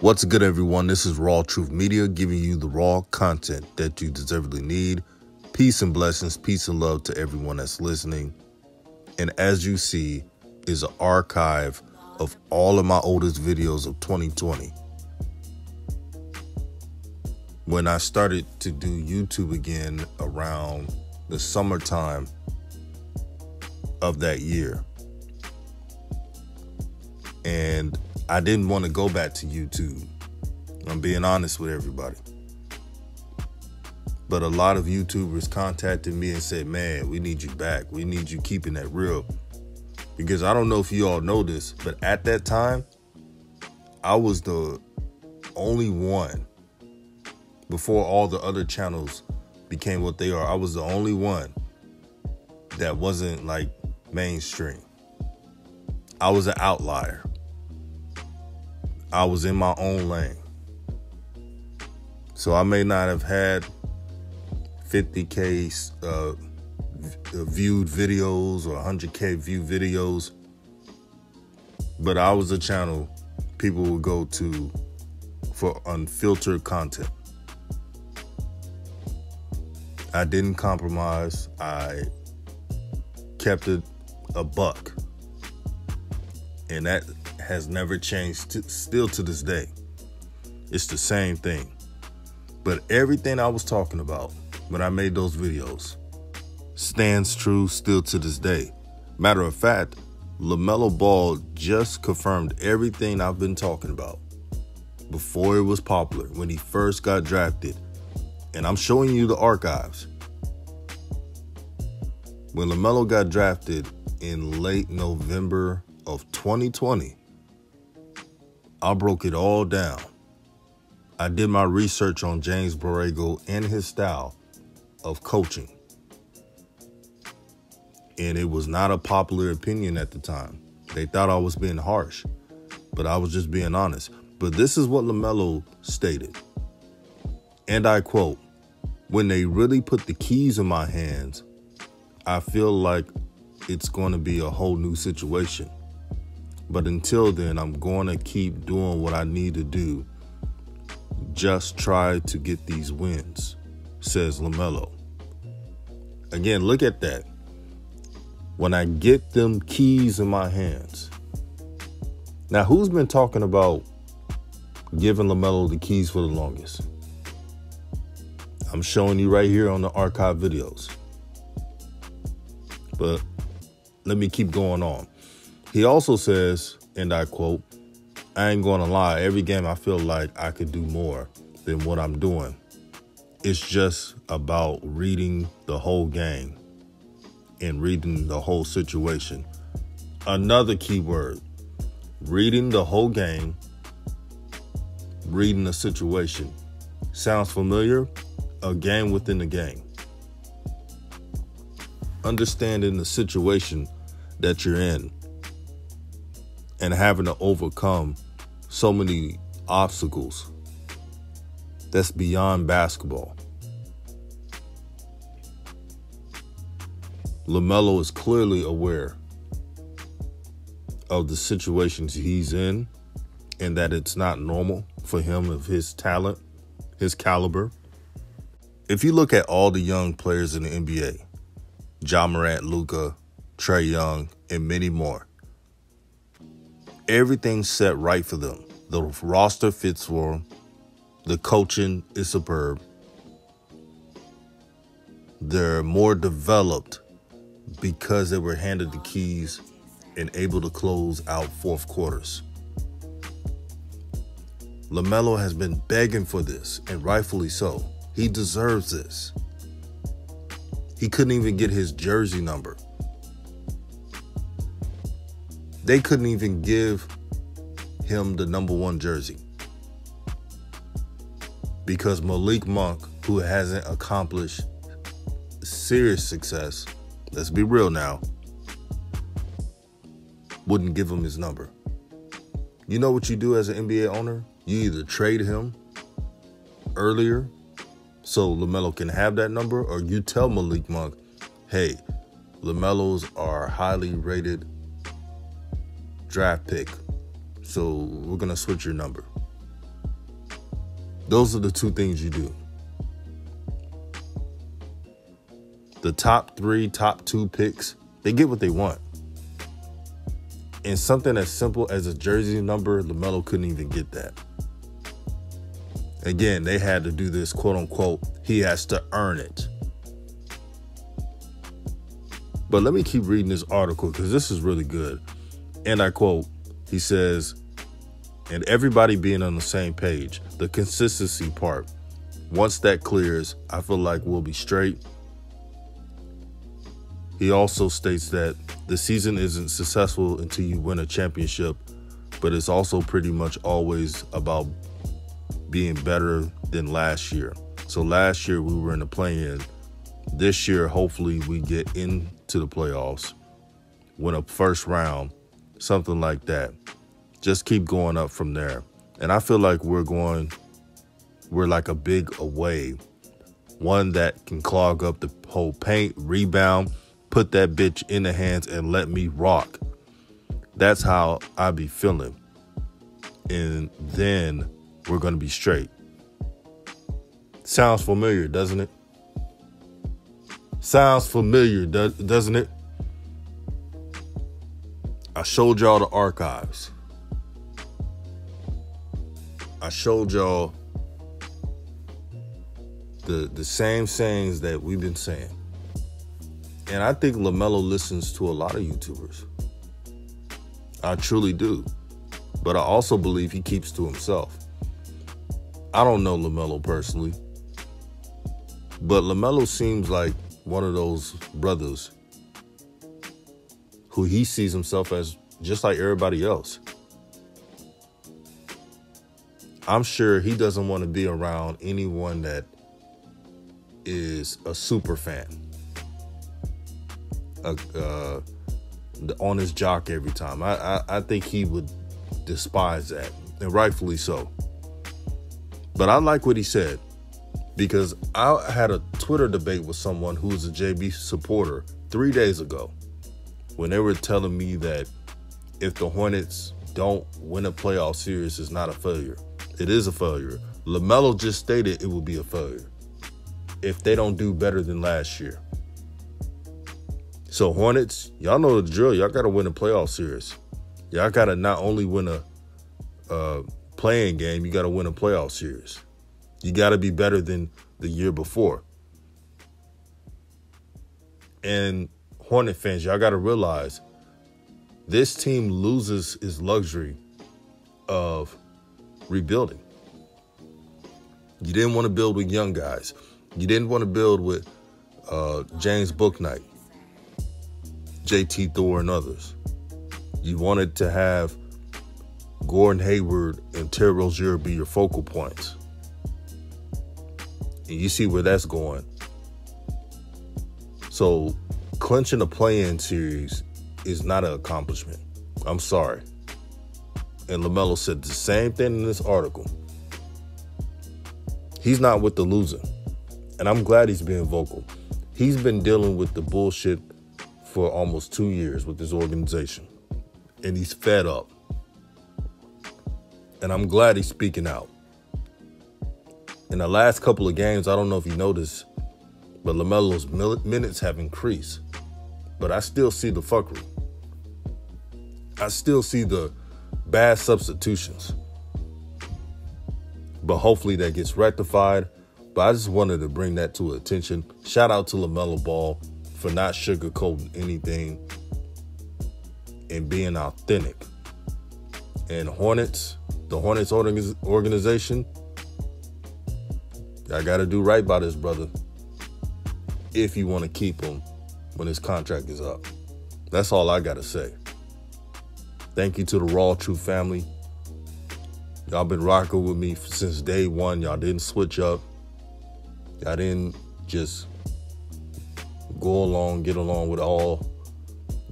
What's good, everyone? This is Raw Truth Media giving you the raw content that you deservedly need. Peace and blessings, peace and love to everyone that's listening. And as you see, is an archive of all of my oldest videos of 2020. When I started to do YouTube again around the summertime of that year. And I didn't want to go back to YouTube. I'm being honest with everybody. But a lot of YouTubers contacted me and said, man, we need you back. We need you keeping that real. Because I don't know if you all know this, but at that time, I was the only one before all the other channels became what they are. I was the only one that wasn't like mainstream. I was an outlier. I was in my own lane. So I may not have had 50K uh, viewed videos or 100K view videos, but I was a channel people would go to for unfiltered content. I didn't compromise. I kept it a buck. And that has never changed, to, still to this day. It's the same thing. But everything I was talking about when I made those videos stands true still to this day. Matter of fact, LaMelo Ball just confirmed everything I've been talking about before it was popular, when he first got drafted. And I'm showing you the archives. When LaMelo got drafted in late November of 2020, I broke it all down. I did my research on James Borrego and his style of coaching. And it was not a popular opinion at the time. They thought I was being harsh, but I was just being honest. But this is what LaMelo stated. And I quote When they really put the keys in my hands, I feel like it's going to be a whole new situation. But until then, I'm going to keep doing what I need to do. Just try to get these wins, says LaMelo. Again, look at that. When I get them keys in my hands. Now, who's been talking about giving LaMelo the keys for the longest? I'm showing you right here on the archive videos. But let me keep going on. He also says, and I quote, I ain't gonna lie, every game I feel like I could do more than what I'm doing. It's just about reading the whole game and reading the whole situation. Another key word reading the whole game, reading the situation. Sounds familiar? A game within the game. Understanding the situation that you're in and having to overcome so many obstacles that's beyond basketball. LaMelo is clearly aware of the situations he's in and that it's not normal for him of his talent, his caliber. If you look at all the young players in the NBA, Ja Morant, Luka, Trae Young, and many more, everything's set right for them. The roster fits for them. The coaching is superb. They're more developed because they were handed the keys and able to close out fourth quarters. LaMelo has been begging for this, and rightfully so. He deserves this. He couldn't even get his jersey number. They couldn't even give him the number one jersey because Malik Monk, who hasn't accomplished serious success, let's be real now, wouldn't give him his number. You know what you do as an NBA owner? You either trade him earlier so LaMelo can have that number, or you tell Malik Monk, hey, LaMelo's are highly rated draft pick. So we're going to switch your number. Those are the two things you do. The top three, top two picks, they get what they want. And something as simple as a jersey number, LaMelo couldn't even get that. Again, they had to do this quote unquote, he has to earn it. But let me keep reading this article because this is really good. And I quote, he says, and everybody being on the same page, the consistency part. Once that clears, I feel like we'll be straight. He also states that the season isn't successful until you win a championship, but it's also pretty much always about being better than last year. So last year we were in the play-in. This year, hopefully, we get into the playoffs, win a first round, something like that. Just keep going up from there. And I feel like we're going, we're like a big away, one that can clog up the whole paint, rebound, put that bitch in the hands and let me rock. That's how I be feeling. And then we're going to be straight. Sounds familiar, doesn't it? Sounds familiar, doesn't it? I showed y'all the archives. I showed y'all the the same sayings that we've been saying. And I think LaMelo listens to a lot of YouTubers. I truly do. But I also believe he keeps to himself. I don't know LaMelo personally. But LaMelo seems like one of those brothers who he sees himself as just like everybody else. I'm sure he doesn't want to be around anyone that is a super fan. uh, on his jock every time. I, I, I think he would despise that, and rightfully so. But I like what he said because I had a Twitter debate with someone who's a JB supporter three days ago when they were telling me that if the Hornets don't win a playoff series, it's not a failure. It is a failure. LaMelo just stated it will be a failure if they don't do better than last year. So Hornets, y'all know the drill. Y'all got to win a playoff series. Y'all got to not only win a uh, play-in game, you got to win a playoff series. You got to be better than the year before. And Hornet fans, y'all got to realize this team loses its luxury of rebuilding. You didn't want to build with young guys. You didn't want to build with uh, James Bouknight, JT Thor, and others. You wanted to have Gordon Hayward and Terry Rozier be your focal points. And you see where that's going. So, clinching a play-in series is not an accomplishment. I'm sorry. And LaMelo said the same thing in this article. He's not with the loser. And I'm glad he's being vocal. He's been dealing with the bullshit for almost two years with this organization, and he's fed up. And I'm glad he's speaking out. In the last couple of games, I don't know if you noticed, but LaMelo's minutes have increased. But I still see the fuckery. I still see the bad substitutions. But hopefully that gets rectified. But I just wanted to bring that to attention. Shout out to LaMelo Ball for not sugarcoating anything and being authentic. And Hornets, the Hornets organization, I got to do right by this brother if you want to keep him when his contract is up. That's all I got to say. Thank you to the Raw True family. Y'all been rocking with me since day one. Y'all didn't switch up. Y'all didn't just go along, get along with all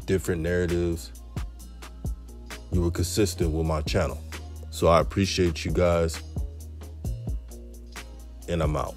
different narratives. You were consistent with my channel. So I appreciate you guys. And I'm out.